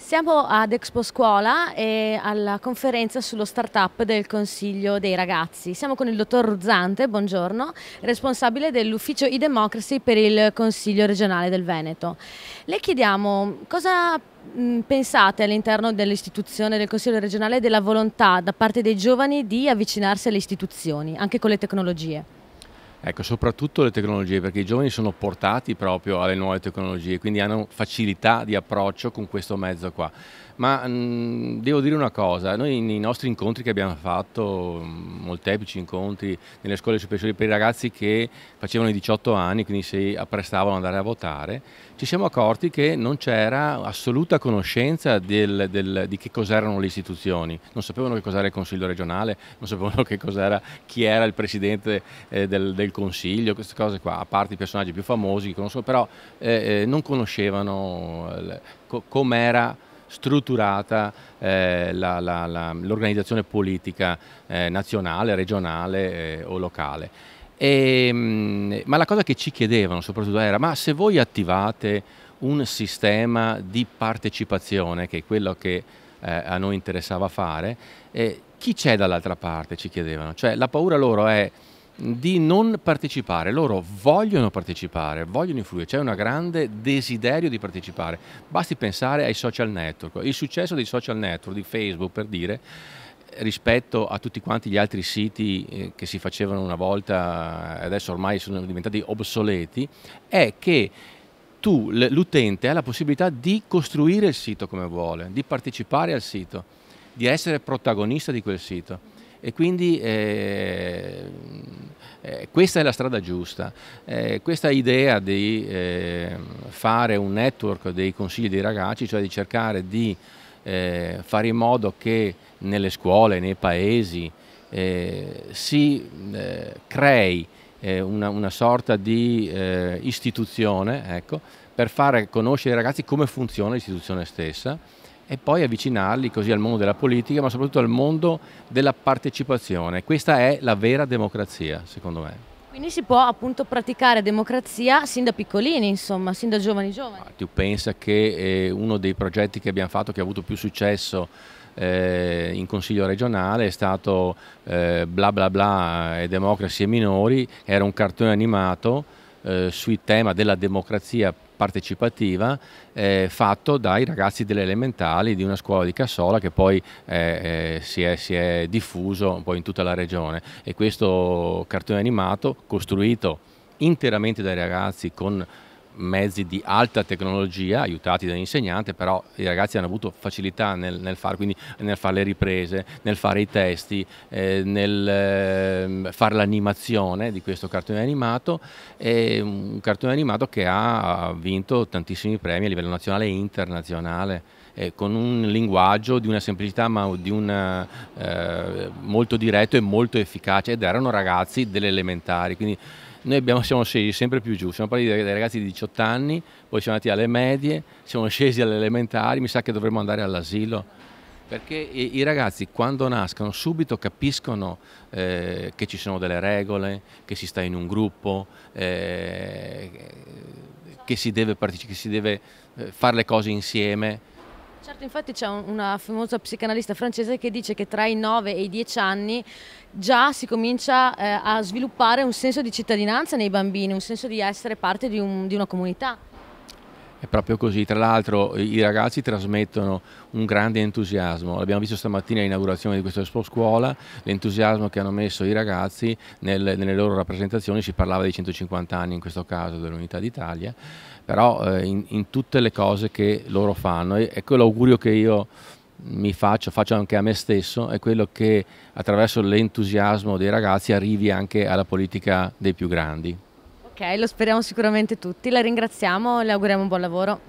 Siamo ad Expo Scuola e alla conferenza sullo startup del Consiglio dei ragazzi. Siamo con il dottor Ruzzante, buongiorno, responsabile dell'ufficio e-democracy per il Consiglio regionale del Veneto. Le chiediamo cosa pensate all'interno dell'istituzione del Consiglio regionale della volontà da parte dei giovani di avvicinarsi alle istituzioni, anche con le tecnologie? Ecco, soprattutto le tecnologie, perché i giovani sono portati proprio alle nuove tecnologie, quindi hanno facilità di approccio con questo mezzo qua. Ma mh, mm, devo dire una cosa, noi nei nostri incontri che abbiamo fatto, molteplici incontri nelle scuole superiori per i ragazzi che facevano i 18 anni, quindi si apprestavano ad andare a votare, ci siamo accorti che non c'era assoluta conoscenza del, del, di che cos'erano le istituzioni, non sapevano che cos'era il Consiglio regionale, non sapevano che cos'era, chi era il Presidente eh, del, del, Consiglio, queste cose qua, a parte i personaggi più famosi che conoscono, però eh, eh, non conoscevano eh, com'era strutturata eh, l'organizzazione politica eh, nazionale, regionale eh, o locale. E, mh, ma la cosa che ci chiedevano soprattutto era, ma se voi attivate un sistema di partecipazione, che è quello che eh, a noi interessava fare, eh, chi c'è dall'altra parte, ci chiedevano. Cioè la paura loro è di non partecipare, loro vogliono partecipare, vogliono influire, c'è un grande desiderio di partecipare, basti pensare ai social network, il successo dei social network, di Facebook per dire, rispetto a tutti quanti gli altri siti eh, che si facevano una volta, adesso ormai sono diventati obsoleti, è che tu, l'utente, ha la possibilità di costruire il sito come vuole, di partecipare al sito, di essere protagonista di quel sito e quindi eh, eh, questa è la strada giusta. Eh, questa idea di eh, fare un network dei consigli dei ragazzi, cioè di cercare di eh, fare in modo che nelle scuole, nei paesi, eh, si crei una, una, sorta di istituzione ecco, per fare conoscere ai ragazzi come funziona l'istituzione stessa e poi avvicinarli così al mondo della politica, ma soprattutto al mondo della partecipazione. Questa è la vera democrazia, secondo me. Quindi si può appunto praticare democrazia sin da piccolini, insomma, sin da giovani giovani. tu pensa che eh, uno dei progetti che abbiamo fatto che ha avuto più successo eh, in consiglio regionale è stato eh, Bla Bla Bla e Democrazie Minori, era un cartone animato eh, sul tema della democrazia partecipativa eh, fatto dai ragazzi delle elementali di una scuola di Cassola che poi eh, eh, si, è, si, è, diffuso poi in tutta la regione. E questo cartone animato costruito interamente dai ragazzi con mezzi di alta tecnologia aiutati dall'insegnante, però i ragazzi hanno avuto facilità nel, nel, far, nel fare le riprese, nel fare i testi, eh, nel eh, fare l'animazione di questo cartone animato, è un cartone animato che ha vinto tantissimi premi a livello nazionale e internazionale. Eh, con un linguaggio di una semplicità ma di una, eh, molto diretto e molto efficace ed erano ragazzi delle elementari, quindi noi abbiamo, siamo scesi sempre più giù, siamo partiti dai ragazzi di 18 anni, poi siamo andati alle medie, siamo scesi alle elementari, mi sa che dovremmo andare all'asilo, perché i, ragazzi quando nascono subito capiscono eh, che ci sono delle regole, che si sta in un gruppo, eh, che si deve, che si deve eh, fare le cose insieme Certo, infatti c'è una famosa psicanalista francese che dice che tra i 9 e i 10 anni già si comincia eh, a sviluppare un senso di cittadinanza nei bambini, un senso di essere parte di, un, di una comunità. È proprio così, tra l'altro i ragazzi trasmettono un grande entusiasmo, l'abbiamo visto stamattina all'inaugurazione di questa Expo Scuola, l'entusiasmo che hanno messo i ragazzi nel, nelle loro rappresentazioni, si parlava di 150 anni in questo caso dell'Unità d'Italia, però eh, in, in, tutte le cose che loro fanno. E, ecco l'augurio che io mi faccio, faccio anche a me stesso, è quello che attraverso l'entusiasmo dei ragazzi arrivi anche alla politica dei più grandi. Ok, lo speriamo sicuramente tutti, la ringraziamo e le auguriamo un buon lavoro.